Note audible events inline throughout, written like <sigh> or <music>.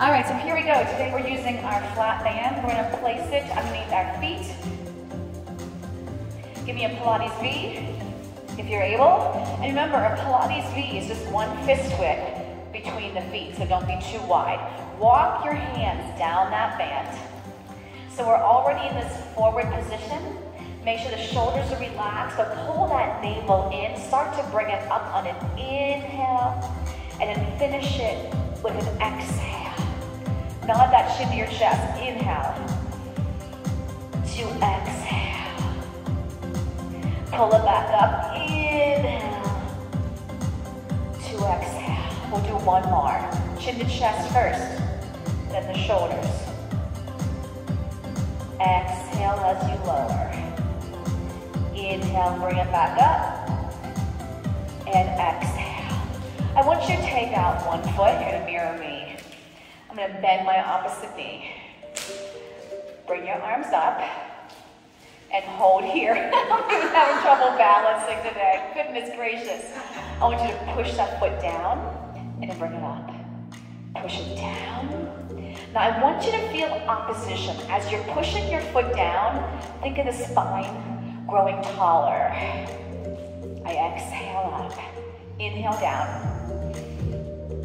All right, so here we go. Today we're using our flat band. We're gonna place it underneath our feet. Give me a Pilates V if you're able. And remember, a Pilates V is just one fist width between the feet, so don't be too wide. Walk your hands down that band. So we're already in this forward position. Make sure the shoulders are relaxed, but pull that navel in. Start to bring it up on an inhale, and then finish it with an exhale. Nod that chin to your chest. Inhale to exhale. Pull it back up. Inhale to exhale. We'll do one more. Chin to chest first, then the shoulders. Exhale as you lower. Inhale, bring it back up. And exhale. I want you to take out one foot. Gonna mirror me. I'm gonna bend my opposite knee. Bring your arms up and hold here. <laughs> I'm having trouble balancing today. Goodness gracious. I want you to push that foot down and then bring it up. Push it down. Now I want you to feel opposition. As you're pushing your foot down, think of the spine growing taller. I exhale up. Inhale down.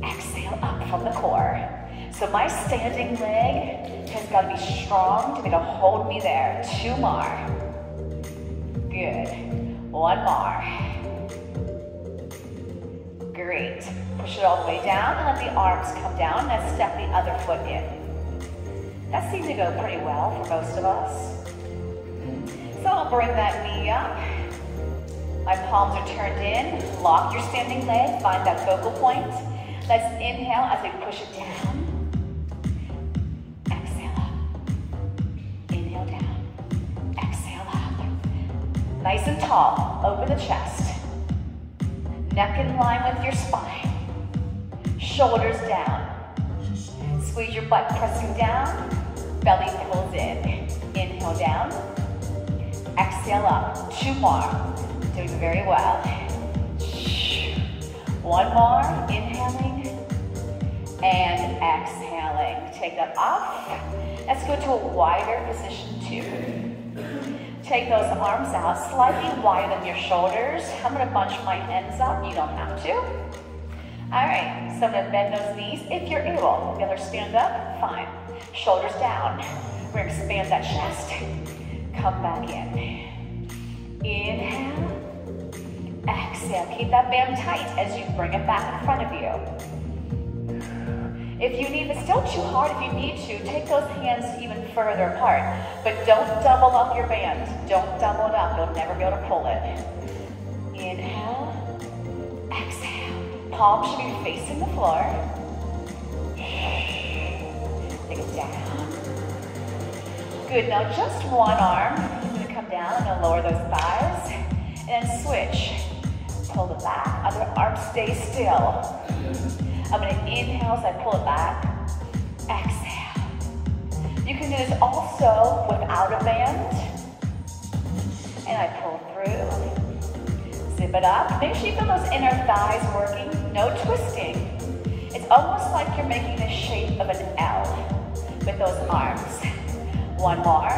Exhale up from the core. So my standing leg has got to be strong to be able to hold me there. Two more. Good. One more. Great. Push it all the way down and let the arms come down. Let's step the other foot in. That seemed to go pretty well for most of us. So I'll bring that knee up. My palms are turned in. Lock your standing leg. Find that focal point. Let's inhale as we push it down. Nice and tall, open the chest. Neck in line with your spine. Shoulders down. Squeeze your butt pressing down. Belly pulls in. Inhale down. Exhale up. Two more. Doing very well. One more. Inhaling. And exhaling. Take that off. Let's go to a wider position two. Take those arms out, slightly wider than your shoulders. I'm gonna bunch my ends up, you don't have to. All right, so I'm gonna bend those knees if you're able. The other stand up, fine. Shoulders down. We're gonna expand that chest. Come back in. Inhale, exhale. Keep that band tight as you bring it back in front of you. If you need, it's still too hard if you need to, take those hands even further apart. But don't double up your band. Don't double it up. You'll never be able to pull it. Inhale. Exhale. Palms should be facing the floor. Take it down. Good. Now just one arm. Going to come down. To lower those thighs. And switch. Pull it back. Other arm stay still. I'm gonna inhale as I pull it back. Exhale. You can do this also without a band. And I pull through. Zip it up. Make sure you feel those inner thighs working. No twisting. It's almost like you're making the shape of an L with those arms. One more.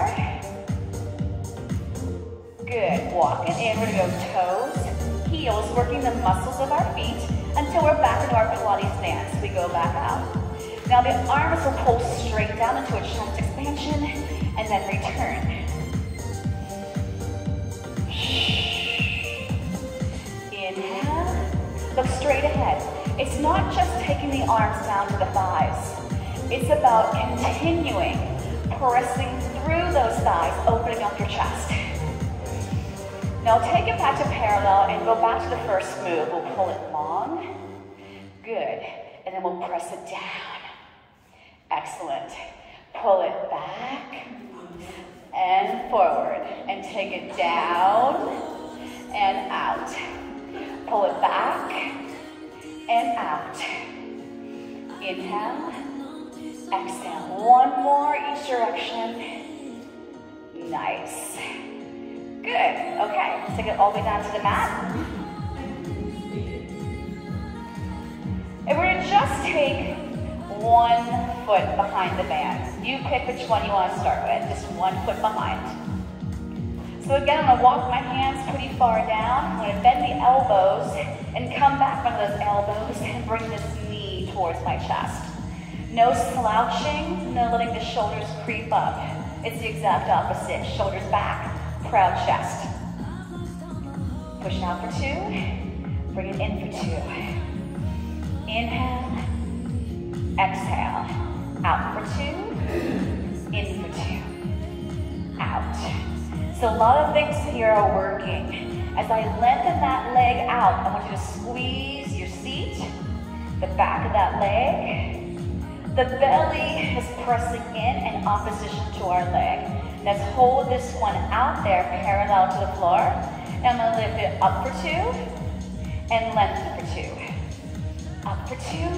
Good. Walking in. We're gonna go toes, heels, working the muscles of our feet until we're back into our Pilates stance. We go back out. Now the arms will pull straight down into a chest expansion and then return. Inhale, look straight ahead. It's not just taking the arms down to the thighs. It's about continuing, pressing through those thighs, opening up your chest. Now take it back to parallel and go back to the first move. We'll pull it long. Good. And then we'll press it down. Excellent. Pull it back and forward. And take it down and out. Pull it back and out. Inhale. Exhale. One more each direction. Nice. Good, okay. Take it all the way down to the mat. And we're gonna just take one foot behind the band. You pick which one you want to start with, just one foot behind. So again, I'm gonna walk my hands pretty far down. I'm gonna bend the elbows and come back on those elbows and bring this knee towards my chest. No slouching, no letting the shoulders creep up. It's the exact opposite. Shoulders back, proud chest. Push out for two, bring it in for two. Inhale, exhale. Out for two, in for two. Out. So a lot of things here are working. As I lengthen that leg out, I want you to squeeze your seat, the back of that leg. The belly is pressing in in opposition to our leg. Let's hold this one out there parallel to the floor. And I'm gonna lift it up for two and lengthen for two. Up for two.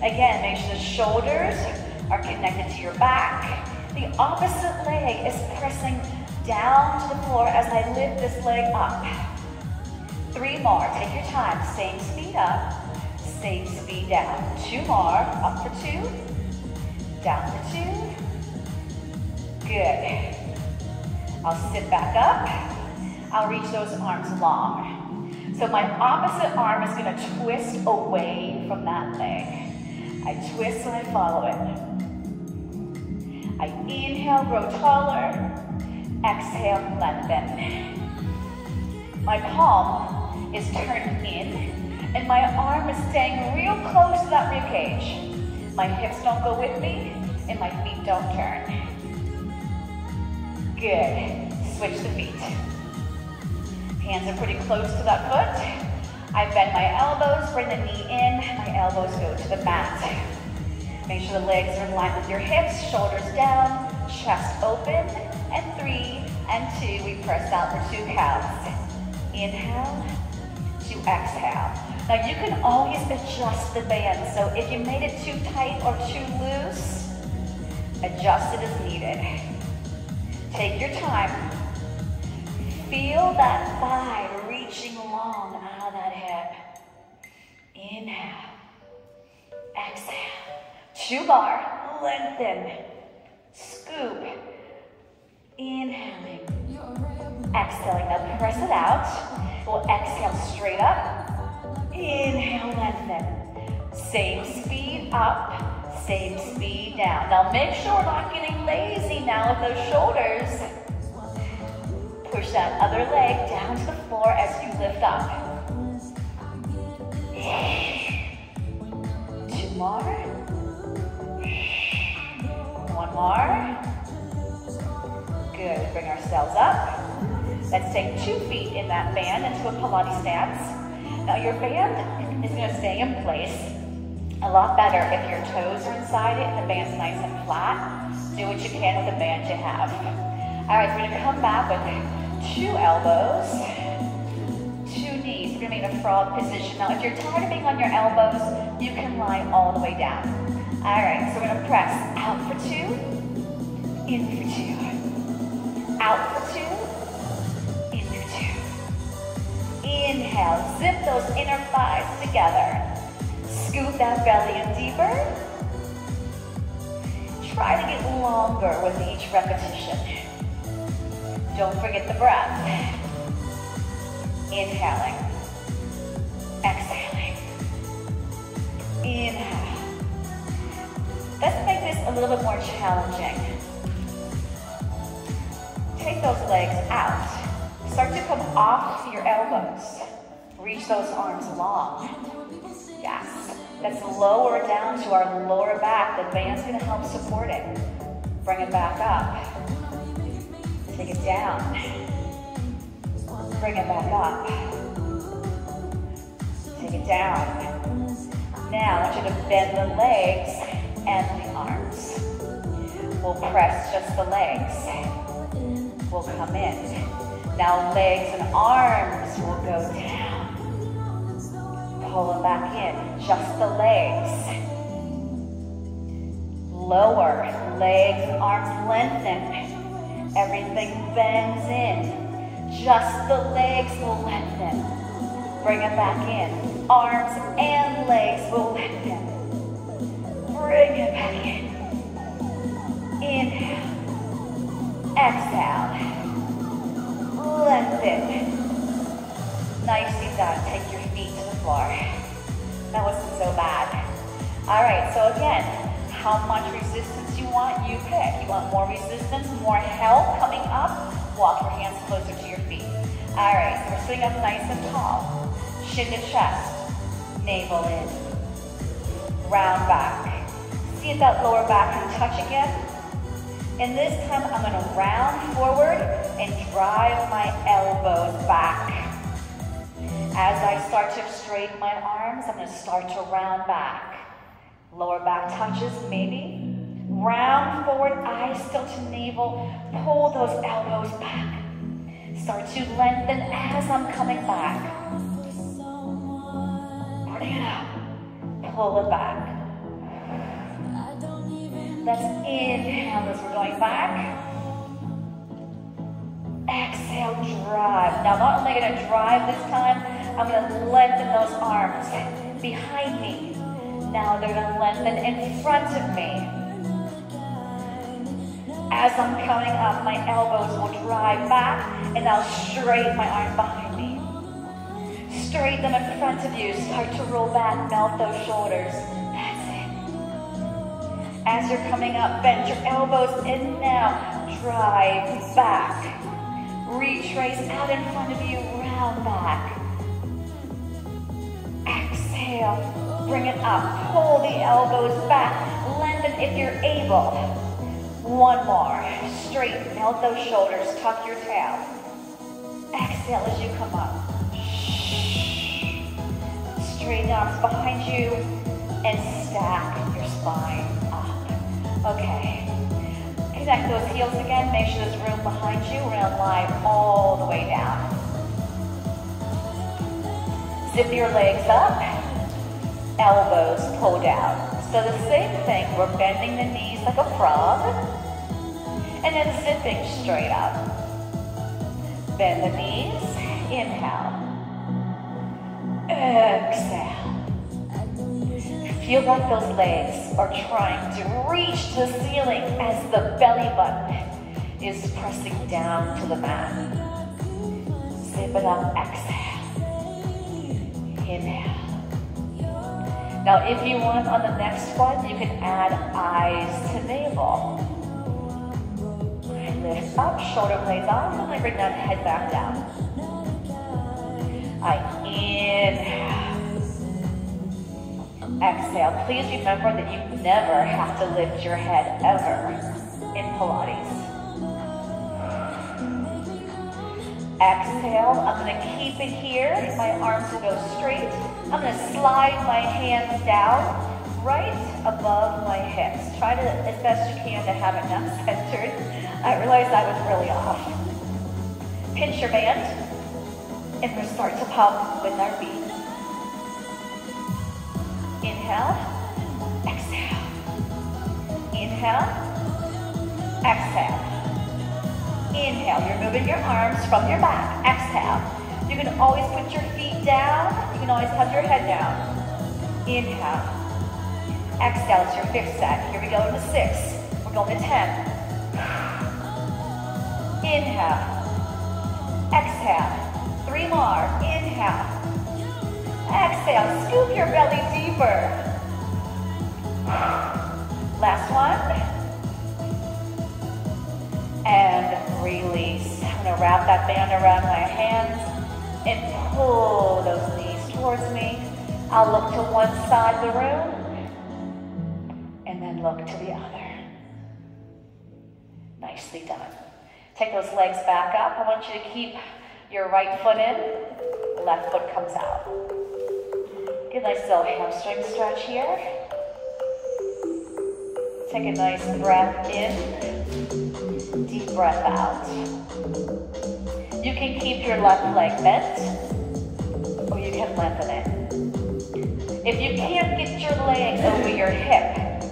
Again, make sure the shoulders are connected to your back. The opposite leg is pressing down to the floor as I lift this leg up. Three more, take your time, same speed up. Same speed down. Two more. Up for two. Down for two. Good. I'll sit back up. I'll reach those arms long. So my opposite arm is going to twist away from that leg. I twist and I follow it. I inhale, grow taller. Exhale, lengthen. My palm is turned in and my arm is staying real close to that rib cage. My hips don't go with me, and my feet don't turn. Good. Switch the feet. Hands are pretty close to that foot. I bend my elbows, bring the knee in, my elbows go to the mat. Make sure the legs are in line with your hips, shoulders down, chest open, and three, and two, we press out for two counts. Inhale, to exhale. Now you can always adjust the band. So if you made it too tight or too loose, adjust it as needed. Take your time. Feel that thigh reaching long out ah, of that hip. Inhale. Exhale. Two bar. Lengthen. Scoop. Inhaling. Exhaling. Now press it out. We'll exhale straight up. Inhale, lengthen. Same speed up, same speed down. Now make sure we're not getting lazy now with those shoulders. Push that other leg down to the floor as you lift up. Two more. One more. Good, bring ourselves up. Let's take two feet in that band into a Pilates stance. Now your band is gonna stay in place a lot better if your toes are inside it and the band's nice and flat. Do what you can with the band you have. All right, we're gonna come back with two elbows, two knees. We're gonna be in a frog position. Now, if you're tired of being on your elbows, you can lie all the way down. All right, so we're gonna press out for two, in for two, out for two, in for two. Inhale, zip those inner thighs together. Scoot that belly in deeper. Try to get longer with each repetition. Don't forget the breath. Inhaling. Exhaling. Inhale. Let's make this a little bit more challenging. Take those legs out. Start to come off your elbows. Reach those arms long. Yes. Let's lower down to our lower back. The band's gonna help support it. Bring it back up. Take it down. Bring it back up. Take it down. Now I want you to bend the legs and the arms. We'll press just the legs. We'll come in. Now legs and arms will go down. Pull them back in, just the legs. Lower, legs, arms lengthen. Everything bends in. Just the legs will let them. Bring it back in. Arms and legs will let them. Bring it back in. Inhale. Exhale. Lengthen. Nicely done. Take your feet to the floor. That wasn't so bad. All right, so again, how much resistance want, you pick. You want more resistance, more help coming up, walk your hands closer to your feet. All right, so we're sitting up nice and tall. Chin to chest, navel in, round back. See if that lower back can touch again. And this time I'm gonna round forward and drive my elbows back. As I start to straighten my arms, I'm gonna start to round back. Lower back touches, maybe. Round forward, eyes still to navel. Pull those elbows back. Start to lengthen as I'm coming back. Bring it up. Pull it back. Let's inhale as we're going back. Exhale, drive. Now, not only going to drive this time, I'm going to lengthen those arms behind me. Now they're going to lengthen in front of me. As I'm coming up, my elbows will drive back and I'll straighten my arms behind me. Straighten them in front of you. Start to roll back, melt those shoulders. That's it. As you're coming up, bend your elbows in now. Drive back. Retrace out in front of you, round back. Exhale, bring it up. Pull the elbows back. Lengthen if you're able. One more. Straighten, melt those shoulders, tuck your tail. Exhale as you come up. Straighten arms behind you and stack your spine up. Okay. Connect those heels again. Make sure there's room behind you. We're gonna lie all the way down. Zip your legs up. Elbows pull down. So the same thing, we're bending the knees like a frog. And then zipping straight up. Bend the knees. Inhale. Exhale. Feel like those legs are trying to reach the ceiling as the belly button is pressing down to the mat. Zip it up, exhale. Inhale. Now, if you want on the next one, you can add eyes to navel. Lift up, shoulder blades off, and bring that head back down. I inhale. Exhale. Please remember that you never have to lift your head ever in Pilates. Exhale. I'm going to keep it here. My arms will go straight. I'm going to slide my hands down right above my hips. Try to, as best you can, to have it not <laughs> centered. I realized I was really off. Pinch your band, and we'll start to pump with our feet. Inhale, exhale. Inhale, exhale. Inhale, you're moving your arms from your back. Exhale. You can always put your feet down. Can always have your head down. Inhale. Exhale, it's your fifth set. Here we go to six. We're going to 10. Inhale. Exhale. Three more. Inhale. Exhale, scoop your belly deeper. Last one. And release. I'm gonna wrap that band around my hands and pull those knees towards me. I'll look to one side of the room and then look to the other. Nicely done. Take those legs back up. I want you to keep your right foot in, left foot comes out. Get a nice little hamstring stretch here. Take a nice breath in, deep breath out. You can keep your left leg bent, or you can lengthen it. If you can't get your leg over your hip,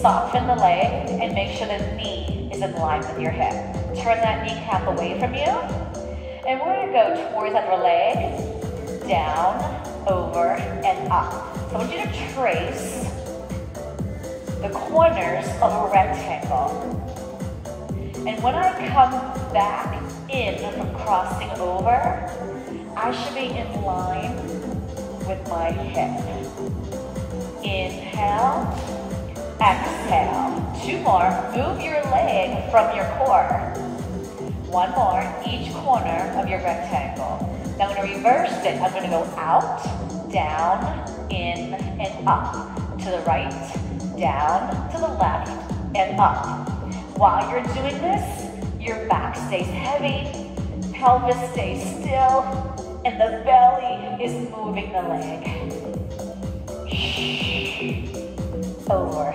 soften the leg and make sure the knee is in line with your hip. Turn that kneecap away from you, and we're gonna go towards that leg, down, over, and up. So I want you to trace the corners of a rectangle. And when I come back in from crossing over, I should be in line with my hip. Inhale, exhale. Two more. Move your leg from your core. One more, each corner of your rectangle. Now I'm to reverse it. I'm going to go out, down, in, and up. To the right, down, to the left, and up. While you're doing this, your back stays heavy, pelvis stays still, and the belly is moving the leg. Over,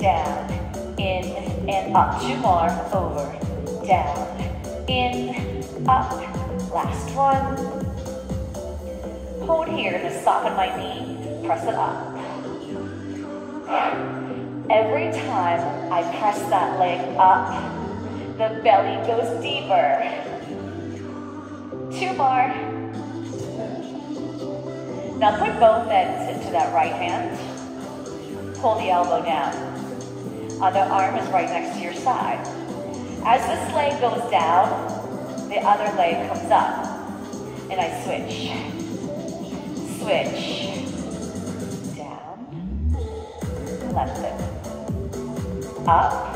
down, in, and up. Two more. Over, down, in, up. Last one. Hold here to soften my knee. Press it up. Every time I press that leg up, the belly goes deeper. Two more. Now put both ends into that right hand. Pull the elbow down. Uh, other arm is right next to your side. As this leg goes down, the other leg comes up. And I switch. Switch. Down. Left Up.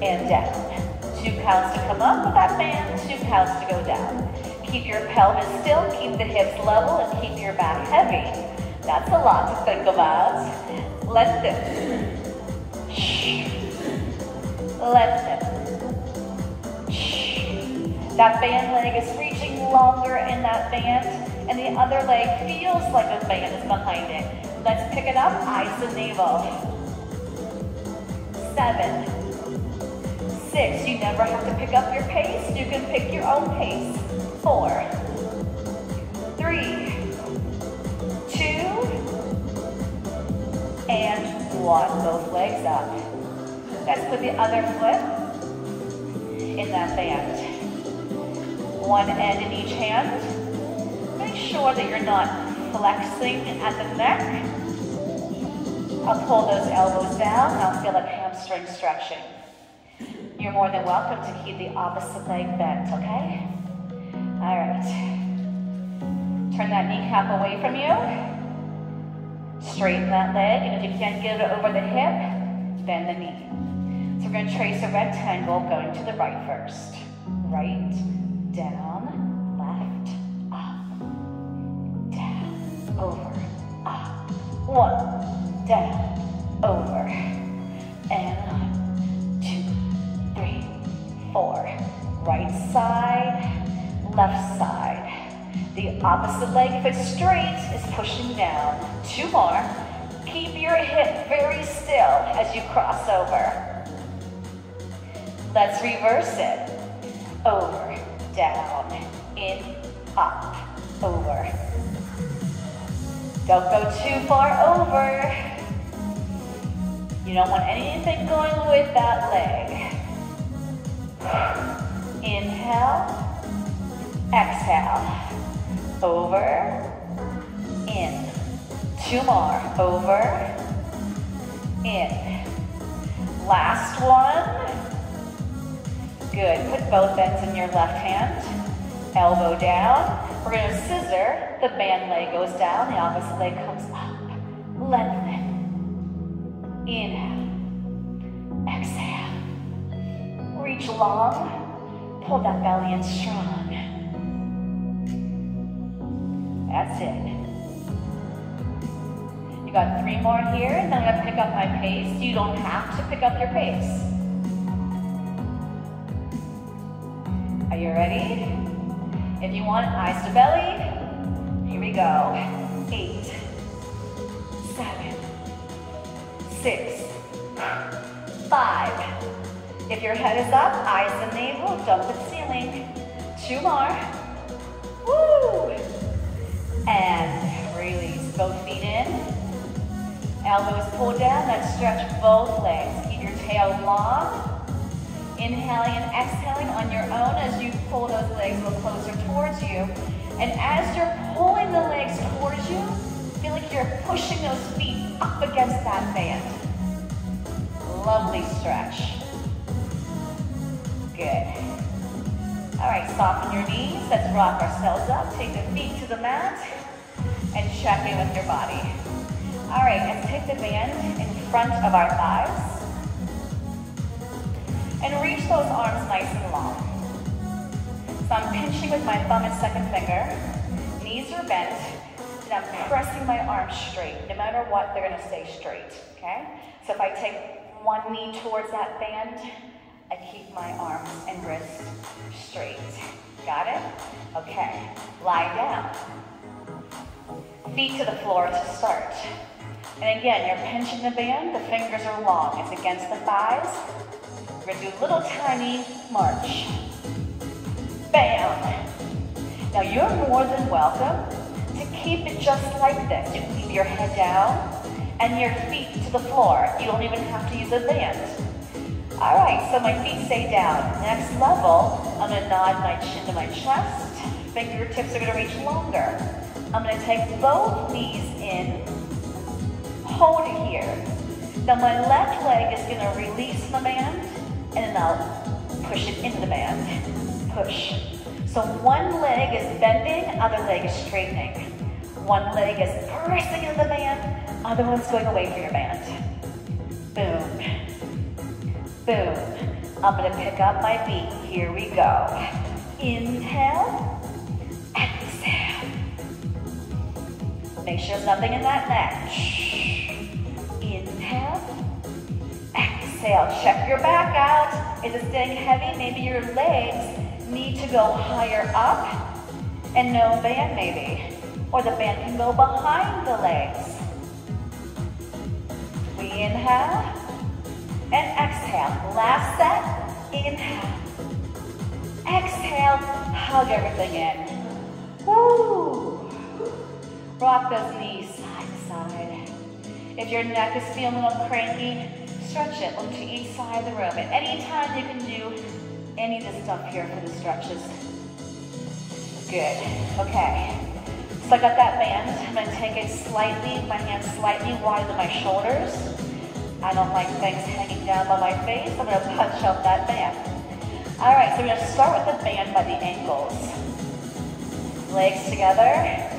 And down. Two counts to come up with that band, two counts to go down. Keep your pelvis still, keep the hips level, and keep your back heavy. That's a lot to think about. Let them. Let them. That band leg is reaching longer in that band, and the other leg feels like the band is behind it. Let's pick it up, eyes to navel. Seven, six, you never have to pick up your pace, you can pick your own pace. Four, three, two, and one. Both legs up. Let's put the other foot in that band one end in each hand. Make sure that you're not flexing at the neck. I'll pull those elbows down I'll feel a hamstring stretching. You're more than welcome to keep the opposite leg bent, okay? All right. Turn that kneecap away from you. Straighten that leg, and if you can't get it over the hip, bend the knee. So we're gonna trace a rectangle going to the right first. Right, down, left, up, down, over, up. One, down, over, and two, three, four. Right side, left side. The opposite leg, if it's straight, is pushing down. Two more. Keep your hip very still as you cross over. Let's reverse it. Over, down, in, up, over. Don't go too far over. You don't want anything going with that leg. Inhale, exhale, over, in. Two more, over, in. Last one. Good. Put both ends in your left hand. Elbow down. We're going to scissor. The band leg goes down. The opposite leg comes up. Lengthen. Inhale. Exhale. Reach long. Pull that belly in strong. That's it. You got three more here, and then I'm gonna pick up my pace. You don't have to pick up your pace. Are you ready? If you want eyes to belly, here we go. Eight, seven, six, five. If your head is up, eyes and navel, jump to the ceiling. Two more. And release. Both feet in. Elbows pull down. Let's stretch both legs. Keep your tail long. Inhaling and exhaling on your own as you pull those legs a little closer towards you. And as you're pulling the legs towards you, feel like you're pushing those feet up against that band. Lovely stretch. Good. All right, soften your knees. Let's rock ourselves up. Take the feet to the mat and check in with your body. All right, let's take the band in front of our thighs. And reach those arms nice and long. So I'm pinching with my thumb and second finger. Knees are bent. And I'm pressing my arms straight. No matter what, they're gonna stay straight, okay? So if I take one knee towards that band, I keep my arms and wrists straight. Got it? Okay, lie down. Feet to the floor to start. And again, you're pinching the band, the fingers are long. It's against the thighs. We're gonna do a little tiny march. Bam! Now you're more than welcome to keep it just like this. You keep your head down and your feet to the floor. You don't even have to use a band. All right, so my feet stay down. Next level, I'm gonna nod my chin to my chest. Fingertips are gonna reach longer. I'm gonna take both knees in hold it here. Now my left leg is gonna release the band, and then I'll push it into the band. Push. So one leg is bending, other leg is straightening. One leg is pressing into the band, other one's going away from your band. Boom. Boom. I'm gonna pick up my beat. Here we go. Inhale, Make sure nothing in that neck. Inhale. Exhale. Check your back out. Is it staying heavy? Maybe your legs need to go higher up and no band maybe. Or the band can go behind the legs. We inhale and exhale. Last set. Inhale. Exhale. Hug everything in. Woo. Rock those knees side to side. If your neck is feeling a little cranky, stretch it to each side of the room. At any time, you can do any of this stuff here for the stretches. Good. Okay. So I got that band. I'm going to take it slightly, my hands slightly wider than my shoulders. I don't like things hanging down by my face. I'm going to punch up that band. All right, so we're going to start with the band by the ankles. Legs together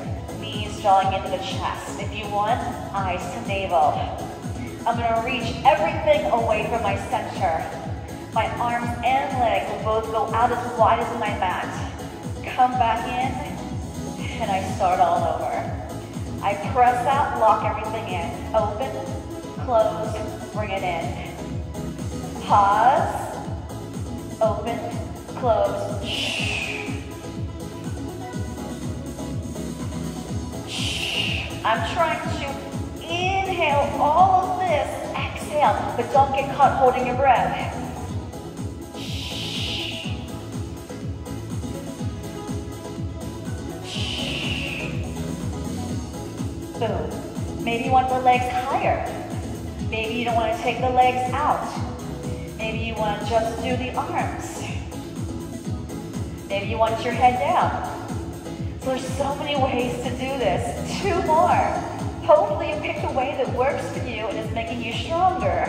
drawing into the chest. If you want, eyes to navel. I'm gonna reach everything away from my center. My arms and legs will both go out as wide as my mat. Come back in, and I start all over. I press out, lock everything in. Open, close, bring it in. Pause, open, close, I'm trying to inhale all of this, exhale, but don't get caught holding your breath. Boom. Maybe you want the legs higher. Maybe you don't want to take the legs out. Maybe you want to just do the arms. Maybe you want your head down. So there's so many ways to do this. Two more. Hopefully you picked a way that works for you and is making you stronger.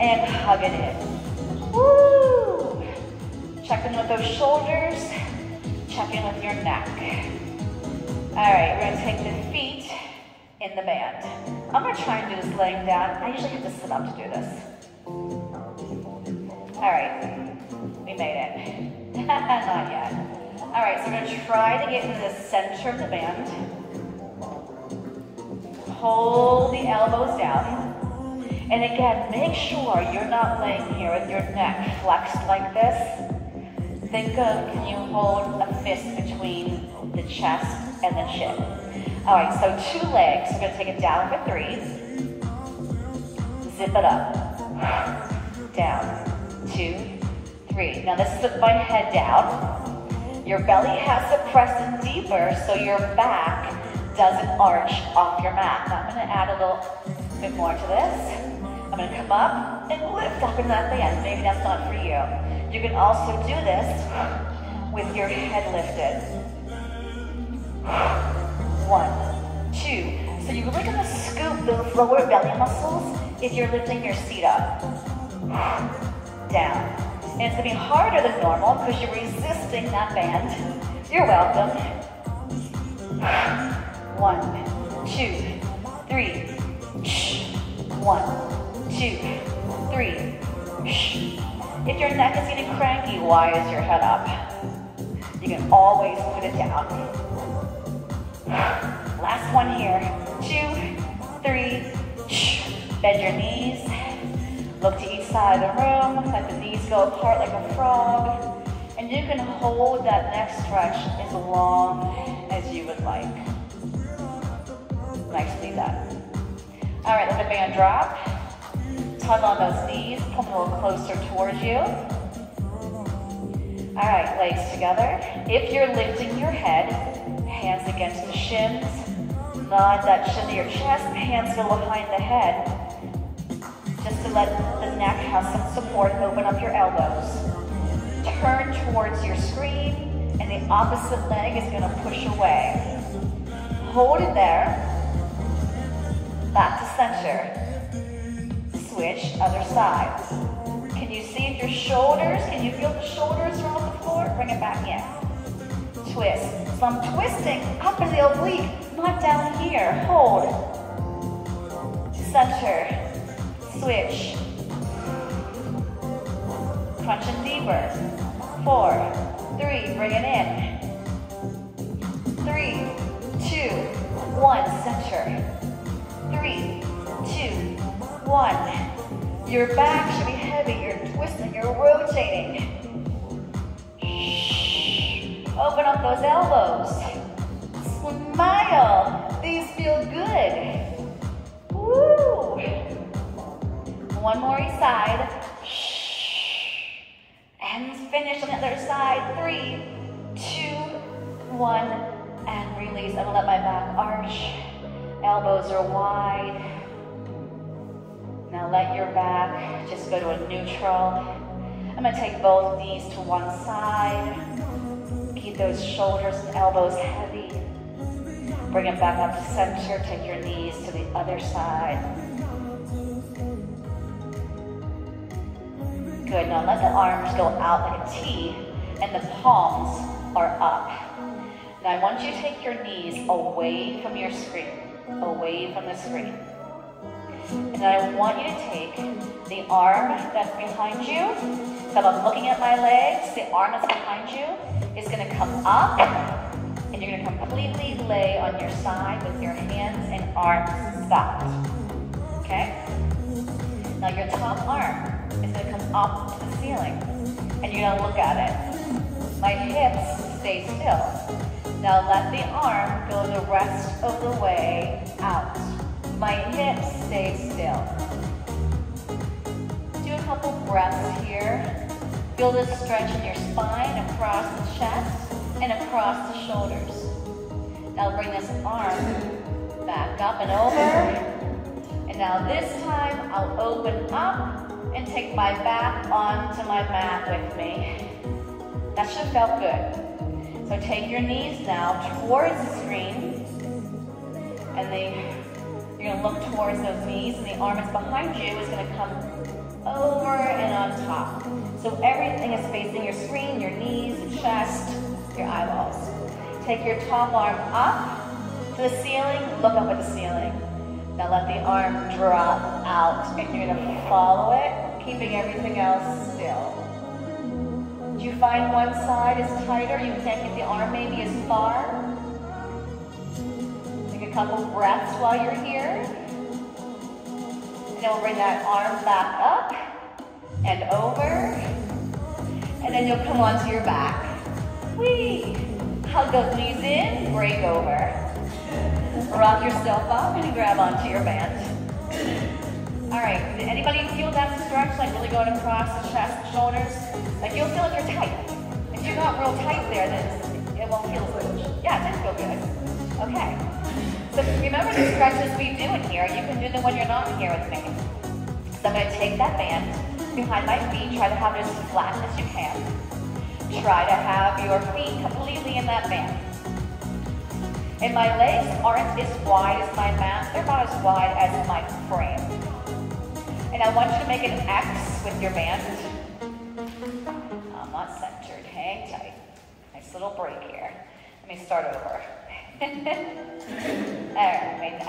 And hug it in. Woo! Check in with those shoulders. Check in with your neck. All right, we're gonna take the feet in the band. I'm gonna try and do this laying down. I usually have to sit up to do this. All right, we made it. <laughs> Not yet. All right, so we're gonna try to get into the center of the band. Hold the elbows down. And again, make sure you're not laying here with your neck flexed like this. Think of, can you hold a fist between the chest and the chin? All right, so two legs. We're gonna take it down for three. Zip it up. Down, two, three. Now this is with my head down. Your belly has to press in deeper so your back doesn't arch off your mat. Now I'm gonna add a little bit more to this. I'm gonna come up and lift up in that band. Maybe that's not for you. You can also do this with your head lifted. One, two. So you're really gonna scoop those lower belly muscles if you're lifting your seat up. Down. It's gonna be harder than normal because you're resisting that band. You're welcome. One, two, three. One, two, three. If your neck is getting cranky, why is your head up? You can always put it down. Last one here. Two, three. Bend your knees. Look to each side of the room. Let the knees go apart like a frog. And you can hold that neck stretch as long as you would like. Nicely done. All right, let the band drop. Tug on those knees, come a little closer towards you. All right, legs together. If you're lifting your head, hands against the shins, nod that shin to your chest, hands go behind the head, just to let the neck have some support, open up your elbows. Turn towards your screen, and the opposite leg is gonna push away. Hold it there back to center. Switch, other side. Can you see if your shoulders, can you feel the shoulders from the floor? Bring it back in. Twist. So I'm twisting up in the oblique, not down here. Hold. Center. Switch. crunch Crunching deeper. Four, three, bring it in. Three, two, one, center three, two, one. Your back should be heavy. You're twisting, you're rotating. Open up those elbows. Smile. These feel good. Woo. One more each side. And finish on the other side. Three, two, one, and release. I'm gonna let my back arch. Elbows are wide. Now let your back just go to a neutral. I'm gonna take both knees to one side. Keep those shoulders and elbows heavy. Bring them back up to center. Take your knees to the other side. Good, now let the arms go out like a T and the palms are up. Now I want you to take your knees away from your screen away from the screen. And I want you to take the arm that's behind you. So I'm looking at my legs. The arm that's behind you is going to come up. And you're going to completely lay on your side with your hands and arms stopped. Okay? Now your top arm going to come up to the ceiling. And you're going to look at it. My hips stay still. Now let the arm go the rest of the way out. My hips stay still. Do a couple breaths here. Feel this stretch in your spine across the chest and across the shoulders. Now bring this arm back up and over. And now this time I'll open up and take my back onto my mat with me. That should have felt good. So take your knees now towards the screen. And they, you're gonna look towards those knees and the arm is behind you is gonna come over and on top. So everything is facing your screen, your knees, your chest, your eyeballs. Take your top arm up to the ceiling, look up at the ceiling. Now let the arm drop out and you're gonna follow it, keeping everything else still. Do you find one side is tighter? You can't get the arm maybe as far? Take a couple breaths while you're here. And then we'll bring that arm back up and over. And then you'll come onto your back. Whee! Hug those knees in, break over. Rock yourself up and grab onto your band. All right, did anybody feel that stretch, like really going across the chest shoulders? Like you'll feel like you're tight. If you're not real tight there, then it won't feel good. Yeah, it does feel good. Okay. So remember the stretches we do in here. You can do them when you're not here with me. So I'm gonna take that band behind my feet, try to have it as flat as you can. Try to have your feet completely in that band. And my legs aren't as wide as my mat, they're about as wide as my frame. And I want you to make an X with your band. I'm not centered. Hang tight. Nice little break here. Let me start over. <laughs> Alright, made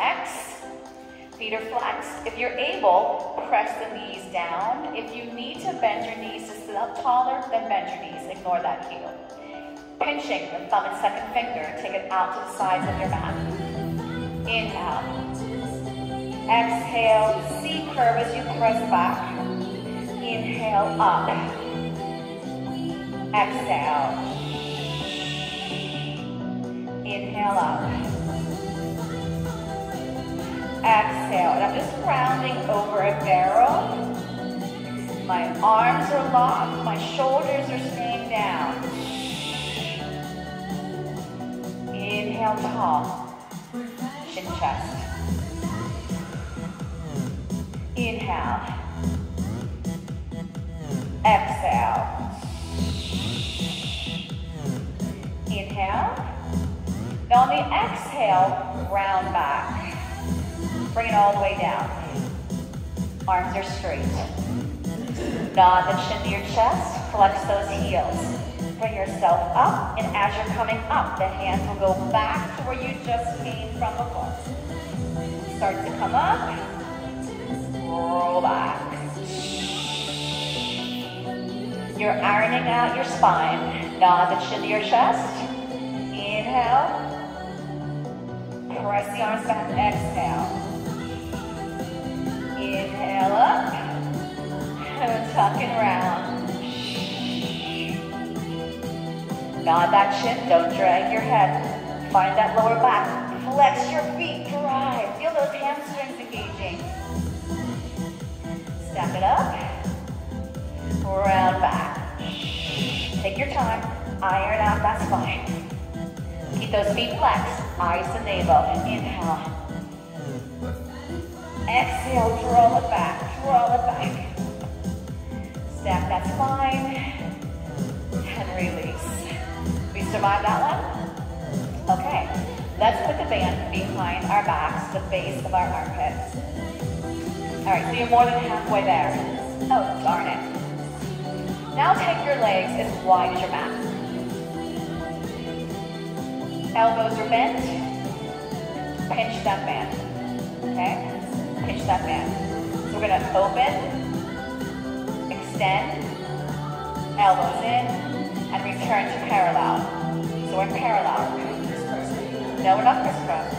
Feet are flexed. If you're able, press the knees down. If you need to bend your knees to sit up taller, then bend your knees. Ignore that heel. Pinching the thumb and second finger, take it out to the sides of your mat. Inhale. Exhale, C curve as you press back. Inhale, up. Exhale. Inhale, up. Exhale. And I'm just rounding over a barrel. My arms are locked. My shoulders are staying down. Inhale, tall. Chin chest. Inhale. Exhale. Inhale. Now on the exhale, round back. Bring it all the way down. Arms are straight. Nod the chin to your chest. Flex those heels. Bring yourself up, and as you're coming up, the hands will go back to where you just came from before. Start to come up. Roll back. You're ironing out your spine. Nod the chin to your chest. Inhale. Press the arms back. Exhale. Inhale up. And tucking Nod that chin. Don't drag your head. Find that lower back. Flex your feet. Drive. Feel those hamstrings engaging. Step it up. Round back. Take your time. Iron out. That's fine. Keep those feet flexed. Eyes to navel. Inhale. Exhale, draw it back, draw it back. Stack that spine and release. We survived that one? Okay, let's put the band behind our backs, the base of our armpits. All right, so you're more than halfway there. Oh, darn it. Now take your legs as wide as your mat. Elbows are bent. Pinch that band, okay? pinch that band. So we're gonna open, extend, elbows in, and return to parallel. So parallel. No, we're not crisscross.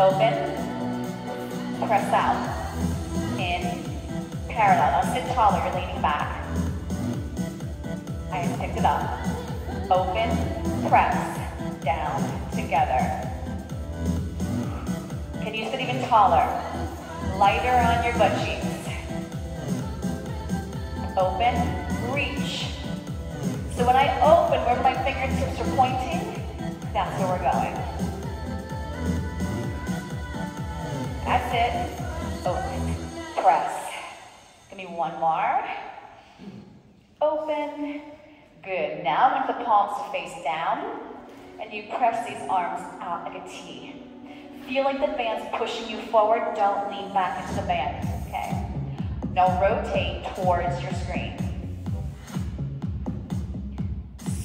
Open, press out, in, parallel. Now sit taller, you're leaning back. I picked it up. Open, press, down, together. Can you sit even taller? lighter on your butt cheeks. Open, reach. So when I open, where my fingertips are pointing, that's where we're going. That's it. Open, press. Give me one more. Open. Good. Now I want the palms face down, and you press these arms out like a T. Feel like the band's pushing you forward. Don't lean back into the band, okay? Now rotate towards your screen.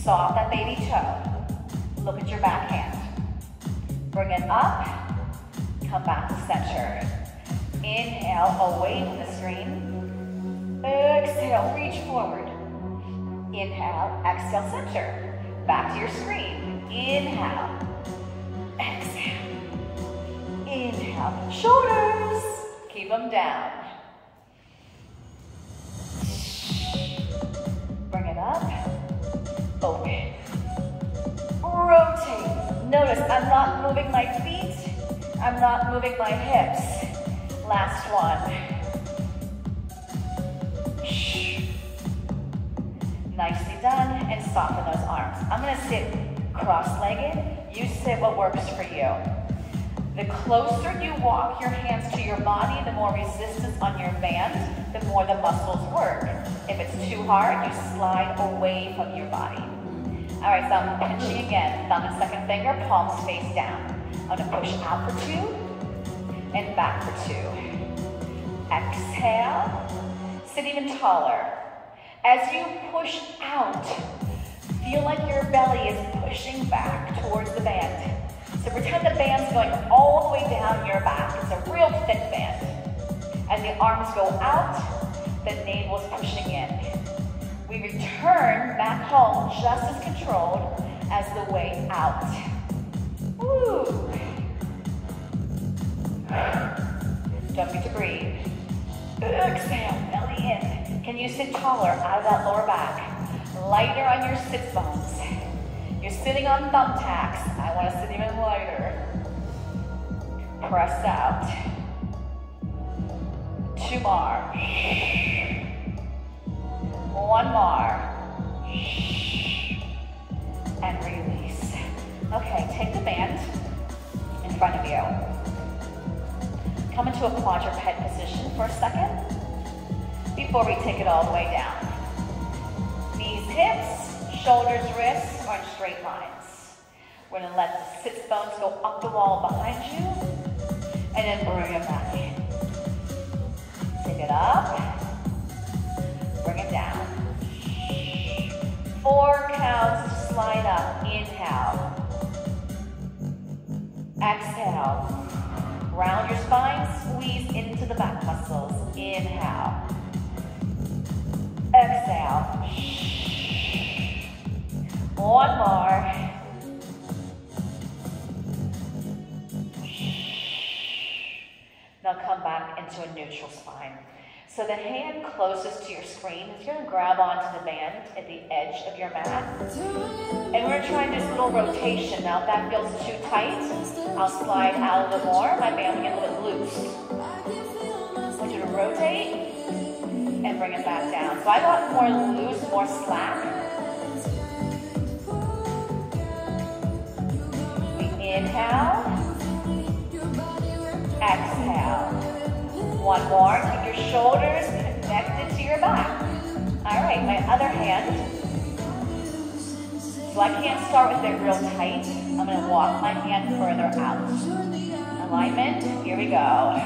Soft that baby toe. Look at your back hand. Bring it up. Come back to center. Inhale, away from the screen. Exhale, reach forward. Inhale, exhale, center. Back to your screen. Inhale. Exhale. Inhale, shoulders. Keep them down. Notice I'm not moving my feet. I'm not moving my hips. Last one. Nicely done. And soften those arms. I'm to sit cross-legged. You sit what works for you. The closer you walk your hands to your body, the more resistance on your band, the more the muscles work. If it's too hard, you slide away from your body. All right, so I'm pinching again. Thumb and second finger, palms face down. I'm gonna push out for two and back for two. Exhale, sit even taller. As you push out, feel like your belly is pushing back towards the band. So pretend the band's going all the way down your back. It's a real thick band. As the arms go out, the navel's pushing in. We return back home just as controlled as the way out. Woo. Don't forget to breathe. Exhale, belly in. Can you sit taller out of that lower back? Lighter on your sit bones. You're sitting on thumbtacks. I want to sit even lighter. Press out. Two more. One more. And release. Okay, take the band in front of you. Come into a quadruped position for a second before we take it all the way down. Knees, hips, shoulders, wrists are in straight lines. We're gonna let the sit bones go up the wall behind you and then bring it back in. Take it up, bring it down. Four counts to slide up. Inhale. Exhale. Round your spine, squeeze into the back muscles. Inhale. Exhale. One more. Now come back into a neutral spine. So the hand closest to your screen is going to grab onto the band at the edge of your mat. And we're trying this little rotation. Now if that feels too tight, I'll slide out a little more. My band will get a little bit loose. I want you to rotate and bring it back down. So I want more loose, more slack. We inhale. Exhale. One more. Shoulders connected to your back. All right, my other hand. So I can't start with it real tight. I'm to walk my hand further out. Alignment. Here we go.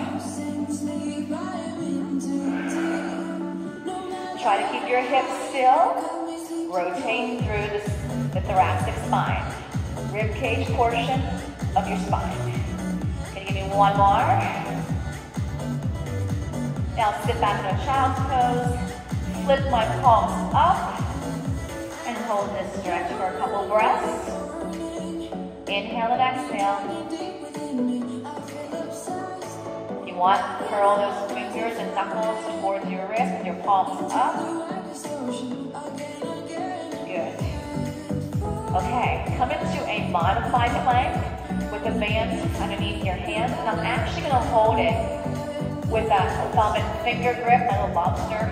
Try to keep your hips still. Rotate through the, the thoracic spine. Rib cage portion of your spine. Can you give me one more? Now sit back in a child's pose. Flip my palms up. And hold this stretch for a couple breaths. Inhale and exhale. If you want, curl those fingers and knuckles towards your wrist with your palms up. Good. Okay, come into a modified plank with the band underneath your hands. And I'm actually going to hold it with a thumb and finger grip like a lobster.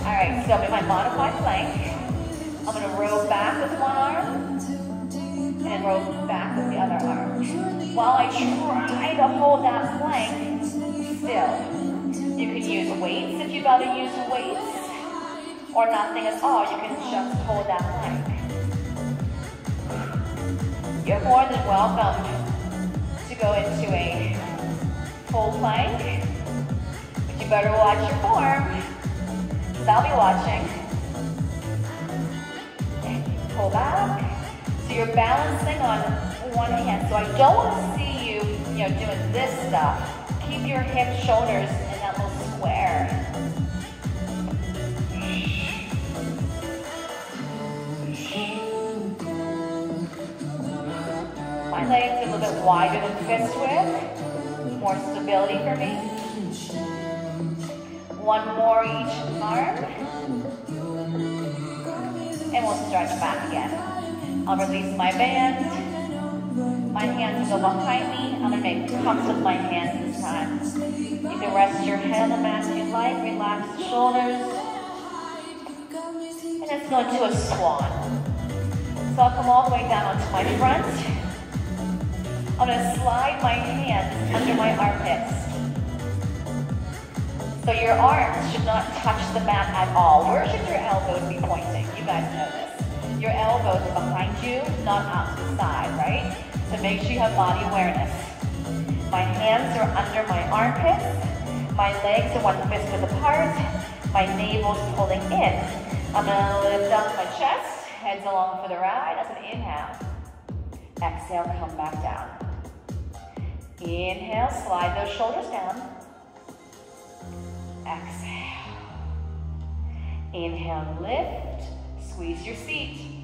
All right, so in my modified plank, I'm gonna row back with one arm and row back with the other arm. While I try to hold that plank still, you can use weights if you gotta use weights, or nothing at all. You can just hold that plank. You're more than welcome to go into a full plank. But you better watch your form, because I'll be watching. Pull back. So you're balancing on one hand. So I don't want to see you, you know, doing this stuff. Keep your hips, shoulders in that little square. My legs a little bit wider than fist width more stability for me. One more each arm. And we'll stretch back again. I'll release my band. My hands go behind me. I'm to make cups with my hands this time. You can rest your head on the mat if you like. Relax the shoulders. And let's go into a swan. So I'll come all the way down onto my front. I'm gonna slide my hands under my armpits. So your arms should not touch the mat at all. Where should your elbows be pointing? You guys know this. Your elbows are behind you, not out to the side, right? So make sure you have body awareness. My hands are under my armpits. My legs are one fist width apart. My navel's pulling in. I'm gonna lift up my chest, heads along for the ride. That's an inhale. Exhale, come back down. Inhale, slide those shoulders down. exhale. Inhale, lift, squeeze your seat.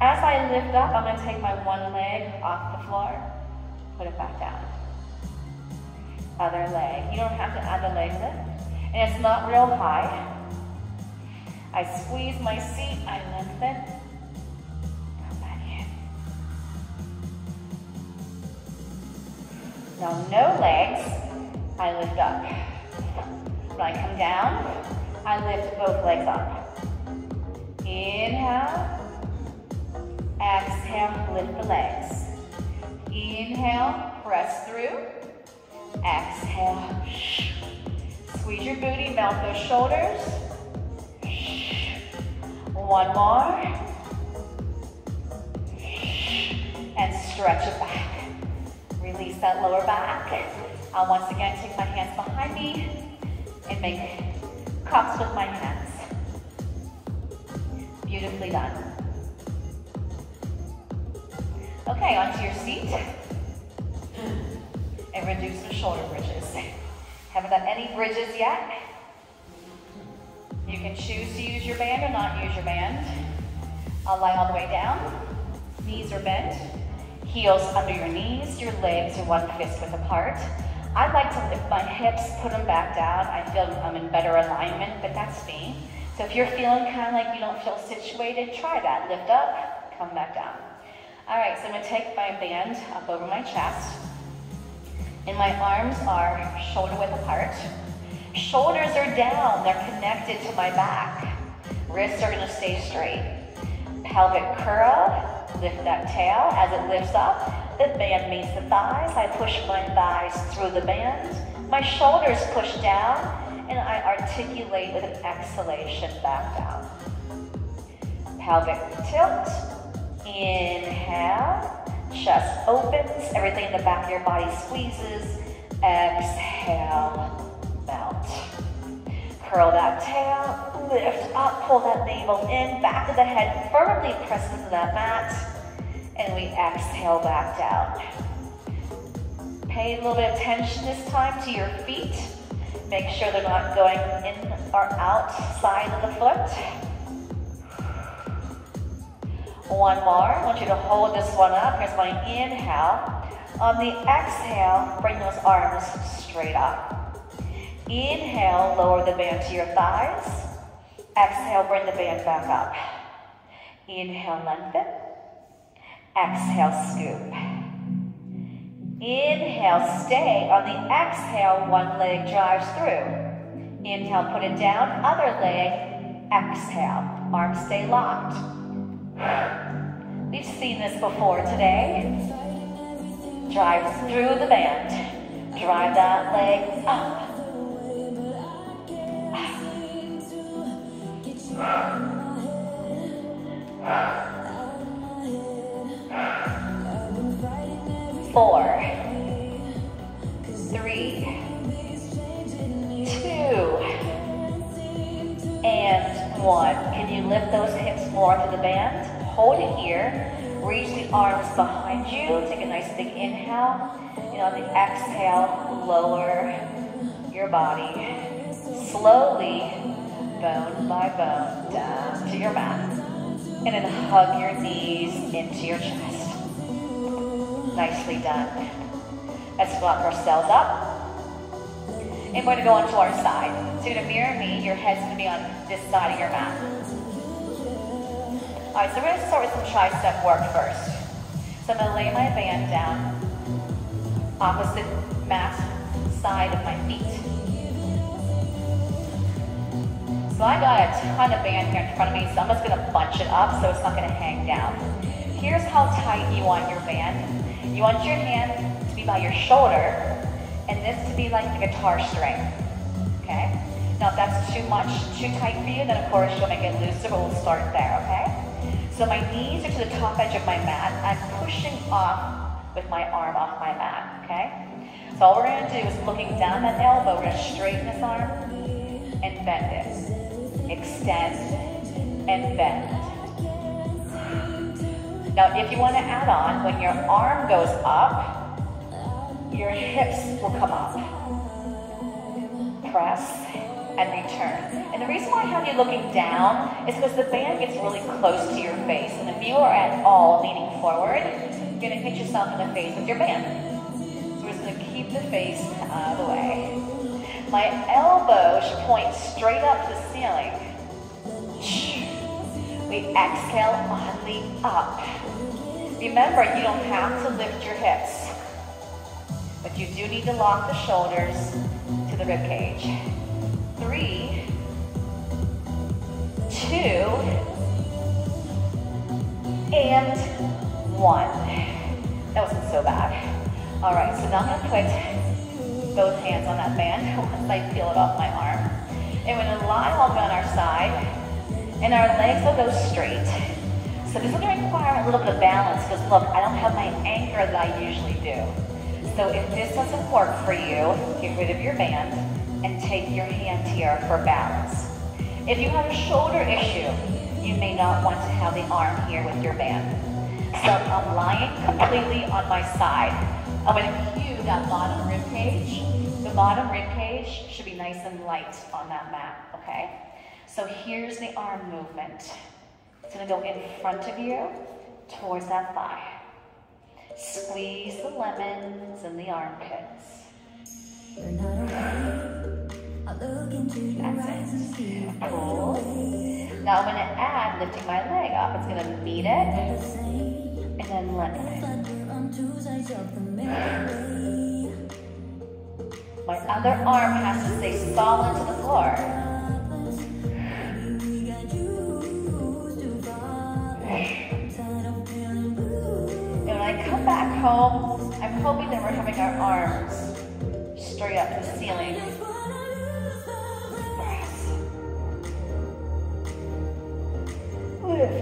As I lift up, I'm gonna take my one leg off the floor, put it back down. Other leg, you don't have to add the leg lift, and it's not real high. I squeeze my seat, I lengthen, Now no legs, I lift up. When I come down, I lift both legs up. Inhale, exhale, lift the legs. Inhale, press through. Exhale, squeeze your booty, melt those shoulders. One more. And stretch it back. Release that lower back. I'll once again take my hands behind me and make cups with my hands. Beautifully done. Okay, onto your seat. And reduce the shoulder bridges. Haven't done any bridges yet. You can choose to use your band or not use your band. I'll lie all the way down. Knees are bent. Heels under your knees. Your legs are one fist width apart. I like to lift my hips, put them back down. I feel I'm in better alignment, but that's me. So if you're feeling kind of like you don't feel situated, try that. Lift up, come back down. All right, so I'm gonna take my band up over my chest. And my arms are shoulder width apart. Shoulders are down, they're connected to my back. Wrists are gonna stay straight. Pelvic curl, lift that tail as it lifts up. The band meets the thighs. I push my thighs through the band. My shoulders push down, and I articulate with an exhalation back down. Pelvic tilt, inhale, chest opens, everything in the back of your body squeezes. Exhale. Curl that tail, lift up, pull that navel in, back of the head firmly pressed into that mat, and we exhale back down. Pay a little bit of tension this time to your feet. Make sure they're not going in or out side of the foot. One more. I want you to hold this one up. Here's my inhale. On the exhale, bring those arms straight up. Inhale, lower the band to your thighs. Exhale, bring the band back up. Inhale, lengthen. Exhale, scoop. Inhale, stay. On the exhale, one leg drives through. Inhale, put it down. Other leg, exhale. Arms stay locked. We've seen this before today. Drive through the band. Drive that leg up. Four, three, two, and one. Can you lift those hips more to the band? Hold it here. Reach the arms behind you. Take a nice big inhale. And on the exhale, lower your body. Slowly bone by bone down to your mat. And then hug your knees into your chest. Nicely done. Let's lock ourselves up. And we're going to go onto our side. So you're going to mirror me. Your head's going to be on this side of your mat. All right, so we're going to start with some tricep work first. So I'm going to lay my band down opposite mat side of my feet. So I got a ton of band here in front of me, so I'm just gonna bunch it up so it's not gonna hang down. Here's how tight you want your band. You want your hand to be by your shoulder, and this to be like the guitar string, okay? Now if that's too much, too tight for you, then of course you'll make it looser, but we'll start there, okay? So my knees are to the top edge of my mat. I'm pushing off with my arm off my mat, okay? So all we're gonna do is looking down that elbow, we're gonna straighten this arm and bend it extend, and bend. Now, if you want to add on, when your arm goes up, your hips will come up. Press and return. And the reason why I have you looking down is because the band gets really close to your face. And if you are at all leaning forward, you're gonna hit yourself in the face with your band. So we're just gonna keep the face out of the way. My elbow should point straight up to the ceiling. We exhale the up. Remember, you don't have to lift your hips, but you do need to lock the shoulders to the rib cage. Three, two, and one. That wasn't so bad. All right, so now I'm gonna put both hands on that band <laughs> once I peel it off my arm. And we're gonna lie all on our side, and our legs will go straight. So this is gonna require a little bit of balance because look, I don't have my anchor that I usually do. So if this doesn't work for you, get rid of your band and take your hand here for balance. If you have a shoulder issue, you may not want to have the arm here with your band. So I'm lying completely on my side. I'm gonna cue that bottom rib cage. The bottom rib cage should be nice and light on that mat, okay? So here's the arm movement. It's gonna go in front of you towards that thigh. Squeeze the lemons and the armpits. That's it. Cool. Now I'm gonna add lifting my leg up. It's gonna meet it and then let it. My other arm has to stay solid to the floor. And when I come back home, I'm hoping that we're having our arms straight up to the ceiling.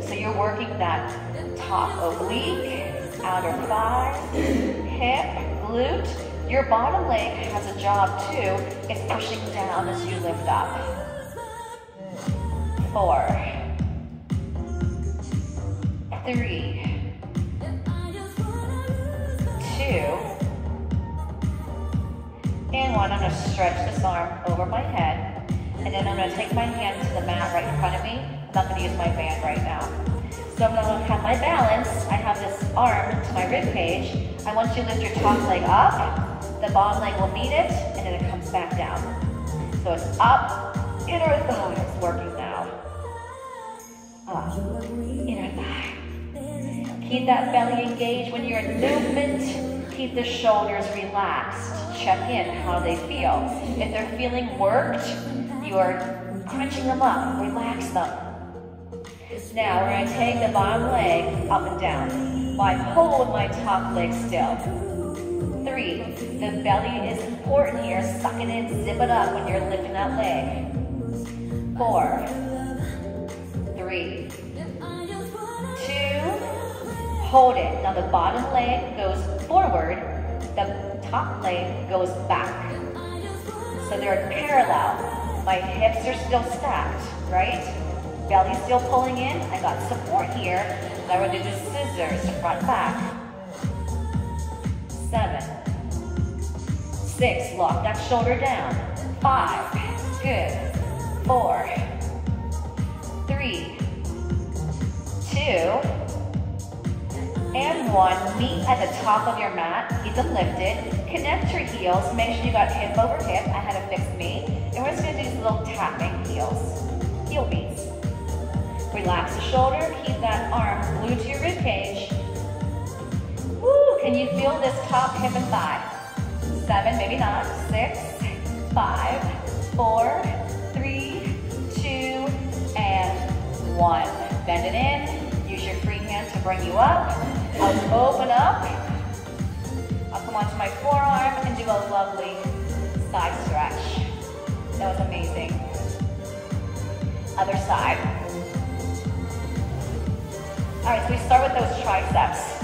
So you're working that top oblique, outer thigh, hip, glute. Your bottom leg has a job too. It's pushing down as you lift up. Four, three, two. And one, I'm gonna stretch this arm over my head. And then I'm gonna take my hand to the mat right in front of me. I'm not gonna use my band right now. So I'm gonna have my balance. I have this arm to my rib cage. I want you to lift your top leg up. The bottom leg will meet it, and then it comes back down. So it's up, inner thigh is working now. Up, inner thigh. Keep that belly engaged when you're in movement. Keep the shoulders relaxed. Check in how they feel. If they're feeling worked, you are crunching them up. Relax them. Now we're going to take the bottom leg up and down. While I hold my top leg still. Three, the belly is important here. Suck it in, zip it up when you're lifting that leg. Four, three, two, hold it. Now the bottom leg goes forward, the top leg goes back. So they're parallel. My hips are still stacked, right? Belly still pulling in. I got support here. Now we're gonna do the scissors, front back. Seven, six, lock that shoulder down. Five, good. Four, three, two, and one. Meet at the top of your mat, keep them lifted. Connect your heels, make sure you got hip over hip. I had a fixed knee. And we're just gonna do these little tapping heels, heel beats. Relax the shoulder, keep that arm glued to your rib cage. Woo, can you feel this top hip and thigh? Seven, maybe not, six, five, four, three, two, and one. Bend it in, use your free hand to bring you up. I'll open up. I'll come onto my forearm and do a lovely side stretch. That was amazing. Other side. All right, so we start with those triceps.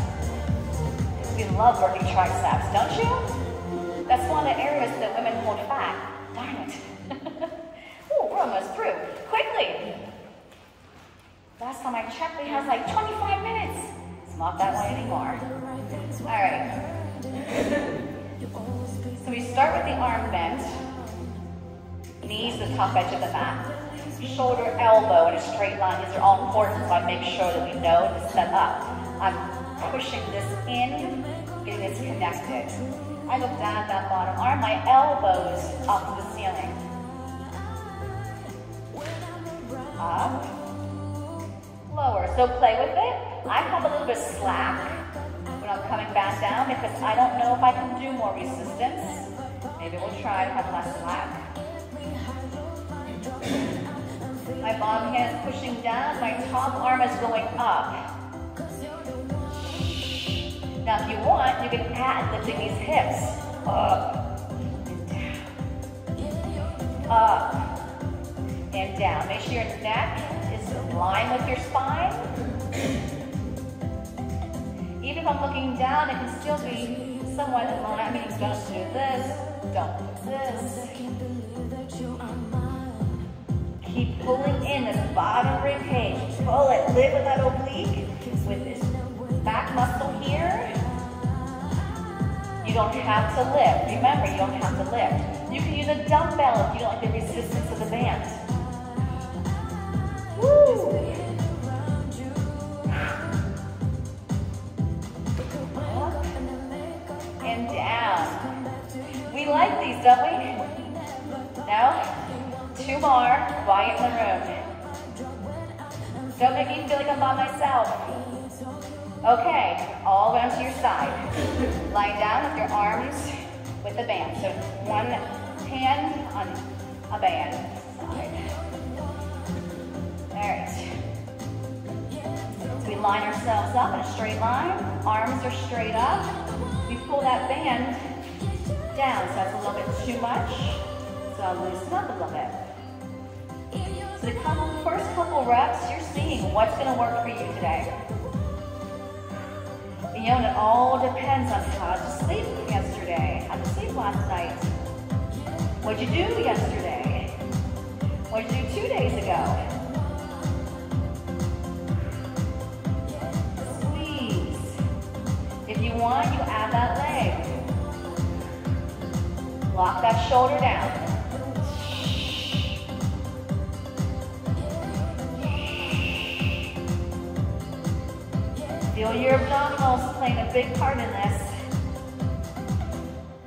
We love working triceps, don't you? That's one of the areas that women hold fat. Darn it. <laughs> oh, we're almost through. Quickly. Last time I checked, we had like 25 minutes It's not that way anymore. All right. So we start with the arm bent. Knees the top edge of the mat. Shoulder, elbow in a straight line. These are all important, so I make sure that we know to set up. I'm pushing this in, getting this connected. I look down at that bottom arm, my elbows up to the ceiling. Up, lower. So play with it. I have a little bit of slack when I'm coming back down because I don't know if I can do more resistance. Maybe we'll try to have less slack. My bottom hand pushing down, my top arm is going up. Now if you want, you can add lifting these hips. Up and down. Up and down. Make sure your neck is in line with your spine. Even if I'm looking down, it can still be somewhat in line. I mean, don't do this, don't do this. Keep pulling in this bottom rib cage. Pull it, live with that oblique, with this back muscle here. You don't have to lift. Remember, you don't have to lift. You can use a dumbbell if you don't like the resistance of the band. And down. We like these, don't we? Now, two more. Quiet in the room. Don't make me feel like I'm by myself. Okay, all way onto your side. Lie down with your arms with the band. So one hand on a band side. All right. So we line ourselves up in a straight line. Arms are straight up. We pull that band down. So that's a little bit too much. So I'll loosen up a little bit. So the couple, first couple reps, you're seeing what's going to work for you today. You know, and it all depends on how you sleep yesterday, how you sleep last night. What'd you do yesterday? What'd you do two days ago? Squeeze. If you want, you add that leg. Lock that shoulder down. Feel your abdominals playing a big part in this.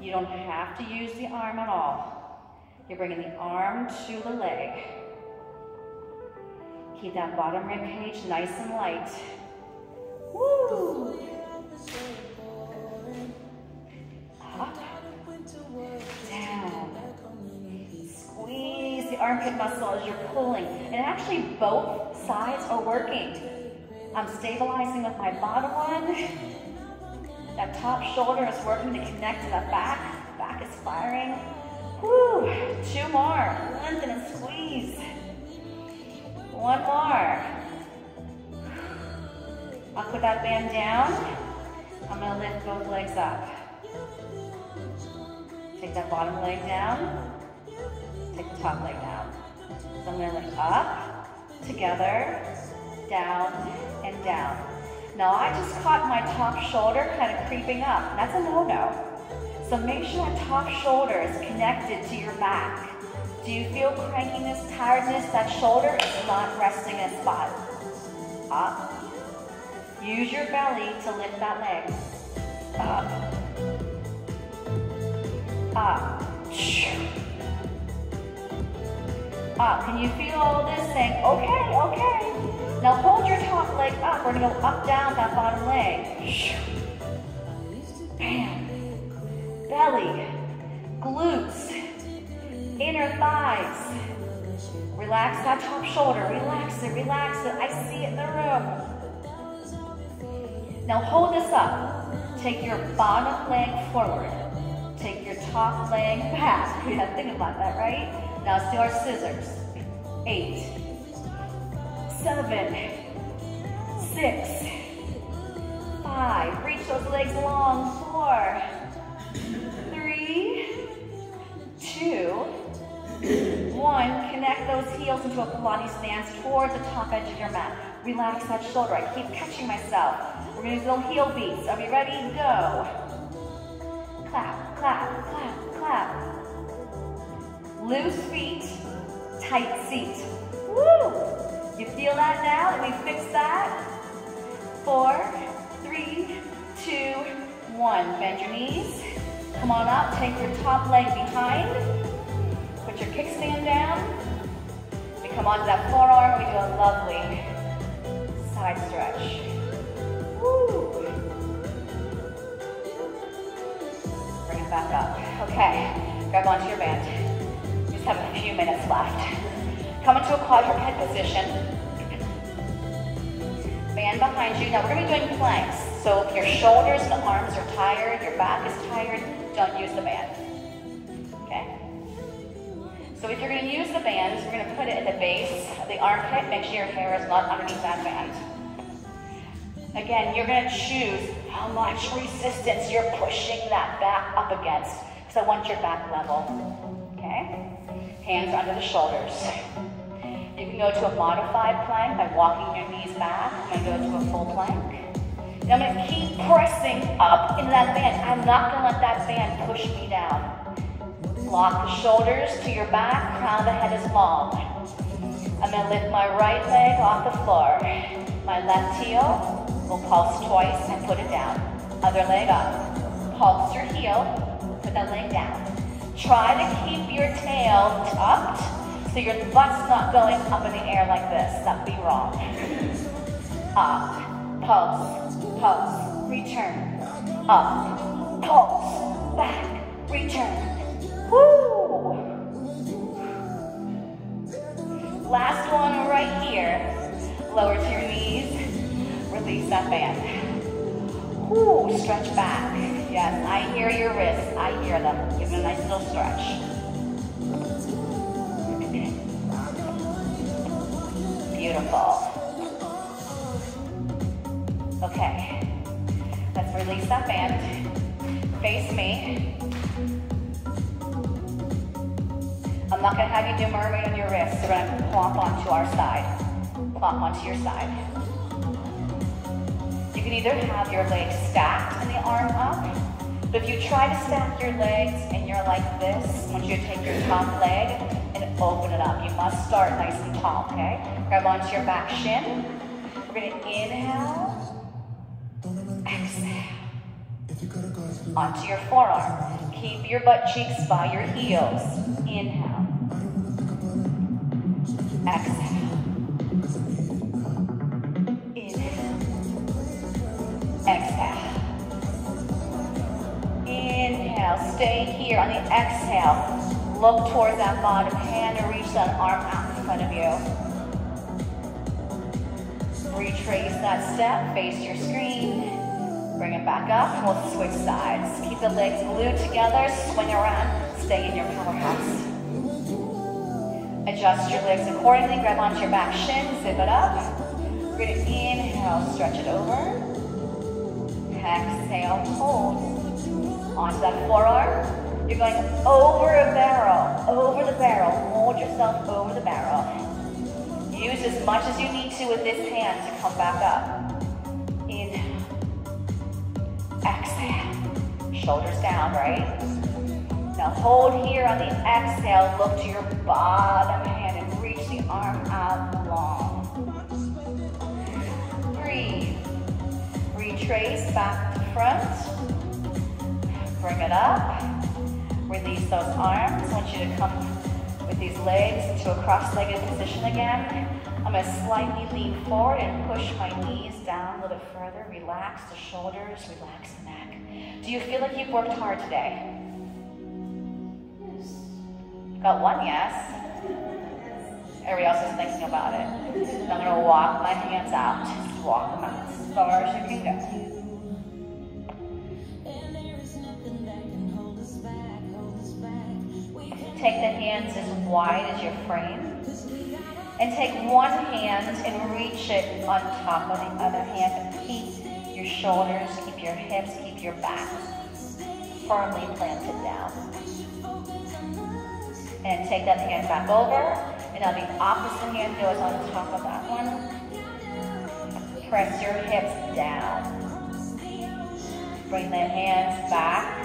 You don't have to use the arm at all. You're bringing the arm to the leg. Keep that bottom rib cage nice and light. Woo! Up, down. Squeeze the armpit muscle as you're pulling. And actually both sides are working. I'm stabilizing with my bottom one. That top shoulder is working to connect to that back. Back is firing. Woo! Two more. Lengthen and squeeze. One more. I'll put that band down. I'm gonna lift both legs up. Take that bottom leg down. Take the top leg down. So I'm gonna lift up, together, down, and down. Now I just caught my top shoulder kind of creeping up. That's a no-no. So make sure that top shoulder is connected to your back. Do you feel crankiness, tiredness? That shoulder is not resting in spot. Up. Use your belly to lift that leg. Up. Up. Up. Can you feel all this saying, okay, okay. Now hold your top leg up. We're gonna go up, down that bottom leg. Bam. Belly. Glutes. Inner thighs. Relax that top shoulder. Relax it, relax it. I see it in the room. Now hold this up. Take your bottom leg forward. Take your top leg back. We have to think about that, right? Now let's do our scissors. Eight, seven, six, five. Reach those legs long. Four, three, two, one. Connect those heels into a Pilates stance towards the top edge of your mat. Relax that shoulder. I keep catching myself. We're gonna do little heel beats. Are we ready? Go. Clap, clap, clap, clap. Loose feet, tight seat. You feel that now? Let me fix that. Four, three, two, one. Bend your knees. Come on up, take your top leg behind. Put your kickstand down. We come onto that forearm, we do a lovely side stretch. Woo! Bring it back up. Okay, grab onto your band just have a few minutes left. Come into a quadruped position. Band behind you. Now we're going to be doing planks. So if your shoulders and arms are tired, your back is tired, don't use the band. Okay? So if you're going to use the bands, we're going to put it at the base of the armpit. Make sure your hair is not underneath that band. Again, you're going to choose how much resistance you're pushing that back up against. So I want your back level. Okay? Hands under the shoulders. You can go to a modified plank by walking your knees back. I'm to go to a full plank. Now I'm to keep pressing up into that band. I'm not to let that band push me down. Lock the shoulders to your back, crown the head is long. I'm to lift my right leg off the floor. My left heel will pulse twice and put it down. Other leg up. Pulse your heel, put that leg down. Try to keep your tail tucked so your butt's not going up in the air like this. That'd be wrong. Up, pulse, pulse, return. Up, pulse, back, return. Woo! Last one right here. Lower to your knees. Release that band. Woo, stretch back. Yes, I hear your wrists. I hear them. Give them a nice little stretch. Beautiful. Okay. Let's release that band. Face me. I'm not going to have you do mermaid on your wrists. We're to plop onto our side. Plop onto your side. You can either have your legs stacked and the arm up, but if you try to stack your legs and you're like this, I want you to take your top leg open it up. You must start nice and tall, okay? Grab onto your back shin. We're gonna inhale, exhale. Onto your forearm. Keep your butt cheeks by your heels. Inhale. Exhale. Inhale. Exhale. Inhale, stay here. On the exhale, look towards that bottom hand and reach that arm out in front of you. Retrace that step, face your screen. Bring it back up, and we'll switch sides. Keep the legs glued together, swing around, stay in your powerhouse. Adjust your legs accordingly, grab onto your back shin, zip it up. We're gonna inhale, stretch it over. Exhale, hold onto that forearm. You're going over a barrel, over the barrel. Hold yourself over the barrel. Use as much as you need to with this hand to come back up. Inhale. Exhale. Shoulders down, right? Now hold here on the exhale. Look to your bottom hand and reach the arm out long. Breathe. Retrace back to front. Bring it up. Release those arms. I want you to come with these legs into a cross-legged position again. I'm going to slightly lean forward and push my knees down a little bit further. Relax the shoulders, relax the neck. Do you feel like you've worked hard today? Yes. Got one yes. Everybody else is thinking about it. I'm going to walk my hands out. Just walk them out as far as you can go. Take the hands as wide as your frame. And take one hand and reach it on top of the other hand. Keep your shoulders, keep your hips, keep your back firmly planted down. And take that hand back over. And now the opposite hand goes on top of that one. Press your hips down. Bring the hands back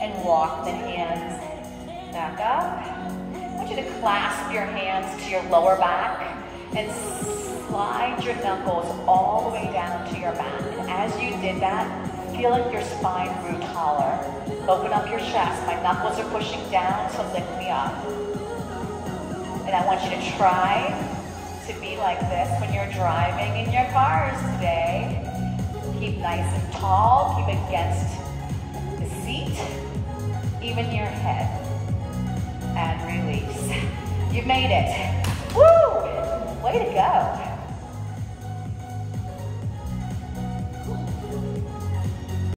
and walk the hands back up. I want you to clasp your hands to your lower back and slide your knuckles all the way down to your back. As you did that, feel like your spine grew taller. Open up your chest. My knuckles are pushing down, so lift me up. And I want you to try to be like this when you're driving in your cars today. Keep nice and tall, keep against the seat, even your head. And release. You made it. Woo! Way to go.